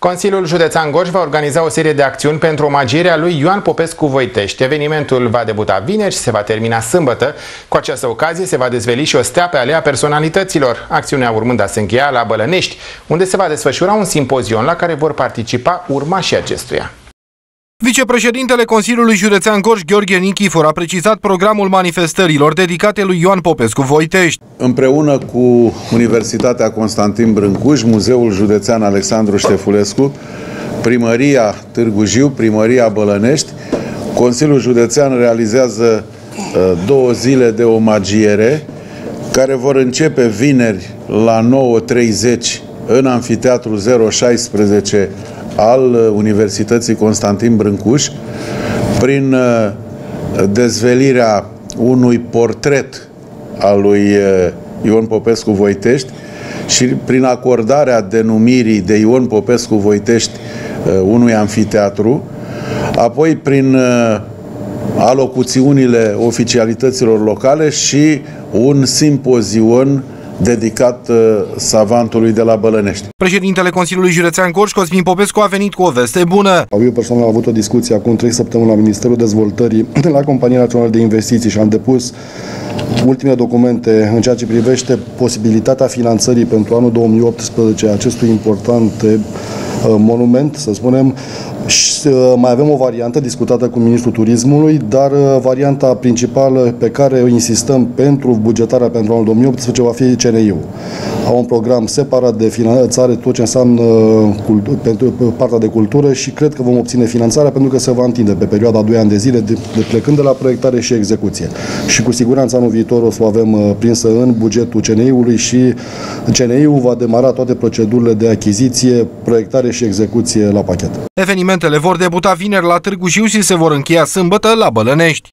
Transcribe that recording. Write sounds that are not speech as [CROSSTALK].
Consiliul Județean Gorj va organiza o serie de acțiuni pentru omagierea lui Ioan Popescu Voitești. Evenimentul va debuta vineri și se va termina sâmbătă. Cu această ocazie se va dezveli și o stea pe alea personalităților. Acțiunea urmând a se încheia la Bălănești, unde se va desfășura un simpozion la care vor participa urmașii acestuia. Vicepreședintele Consiliului Județean Gorj, Gheorghe Nichifor, a precizat programul manifestărilor dedicate lui Ioan Popescu Voitești. Împreună cu Universitatea Constantin Brâncuș, Muzeul Județean Alexandru Ștefulescu, Primăria Târgu Jiu, Primăria Bălănești, Consiliul Județean realizează uh, două zile de omagiere care vor începe vineri la 9.30 în Amfiteatru 016 al uh, Universității Constantin Brâncuș prin uh, dezvelirea unui portret al lui uh, Ion Popescu Voitești și prin acordarea denumirii de Ion Popescu Voitești unui anfiteatru, apoi prin alocuțiunile oficialităților locale și un simpozion dedicat uh, savantului de la Bălănești. Președintele Consiliului Județean Gorj, Cosmin Popescu, a venit cu o veste bună. Eu personal am avut o discuție acum trei săptămâni la Ministerul Dezvoltării, [CLEARS THROAT] la Compania Națională de Investiții și am depus ultimele documente în ceea ce privește posibilitatea finanțării pentru anul 2018 acestui important uh, monument, să spunem, și uh, mai avem o variantă discutată cu Ministrul Turismului, dar uh, varianta principală pe care o insistăm pentru bugetarea pentru anul 2018 va fi CNI-ul. Au un program separat de finanțare tot ce înseamnă pentru partea de cultură și cred că vom obține finanțarea pentru că se va întinde pe perioada 2 ani de zile, de, de plecând de la proiectare și execuție. Și cu siguranță anul viitor o să o avem uh, prinsă în bugetul CNI-ului și CNI-ul va demara toate procedurile de achiziție, proiectare și execuție la pachet. Evenimentele vor debuta vineri la Târgu Jiu și se vor încheia sâmbătă la Bălănești.